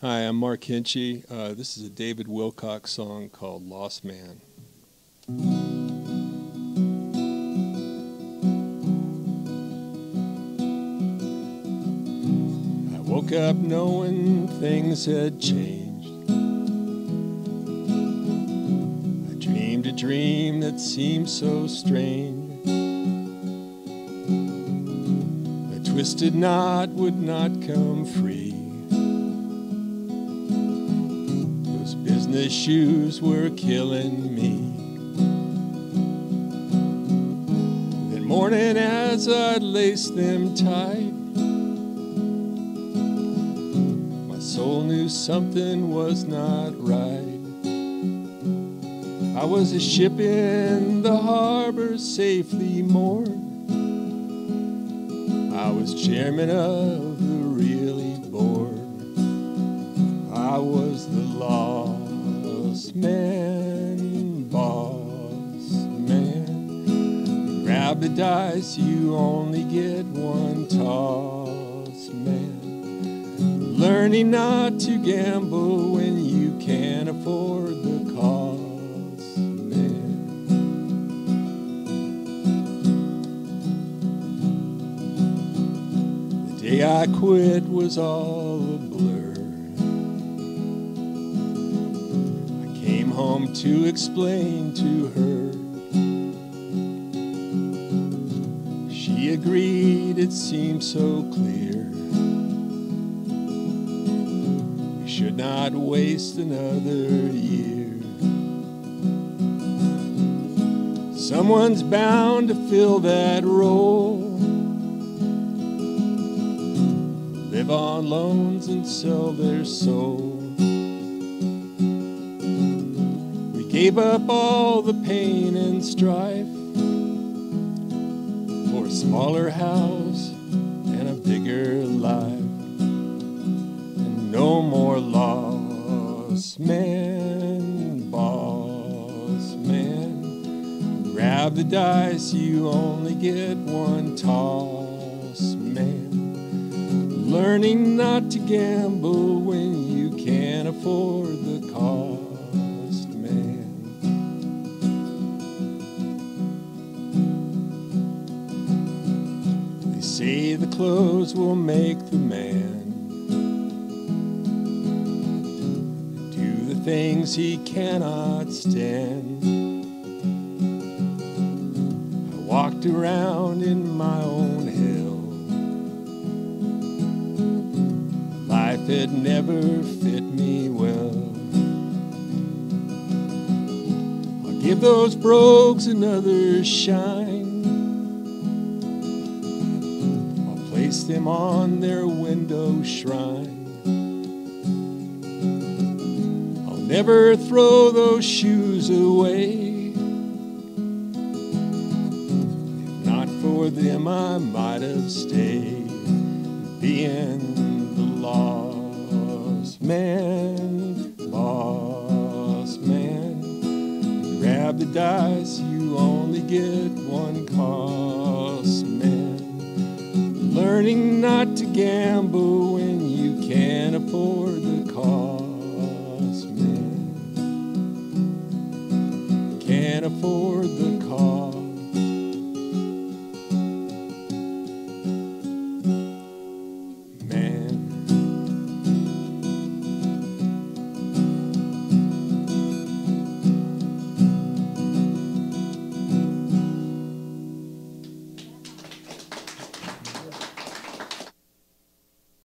Hi, I'm Marc Hinchey. Uh, this is a David Wilcox song called Lost Man. I woke up knowing things had changed. I dreamed a dream that seemed so strange. The twisted knot would not come free. Business shoes were killing me. That morning, as I laced them tight, my soul knew something was not right. I was a ship in the harbor safely moored. I was chairman of the really board. I was the lost Grab the dice, you only get one toss, man. Learning not to gamble when you can't afford the cost, man. The day I quit was all a blur. I came home to explain to her. She agreed, it seemed so clear. We should not waste another year. Someone's bound to fill that role. live on loans and sell their soul. We gave up all the pain and strife a smaller house and a bigger life. And no more lost men, boss man. Grab the dice, you only get one toss, man learning not to gamble when you can't afford the cost, say the clothes will make the man do the things he cannot stand. I walked around in my own hell. life had never fit me well. I'll give those brogues another shine. Place them on their window shrine. I'll never throw those shoes away. If not for them, I might have stayed being the lost man, boss man. Grab the dice, you only get one cost, man. Learning not to gamble when you can't afford the cost, man. Can't afford the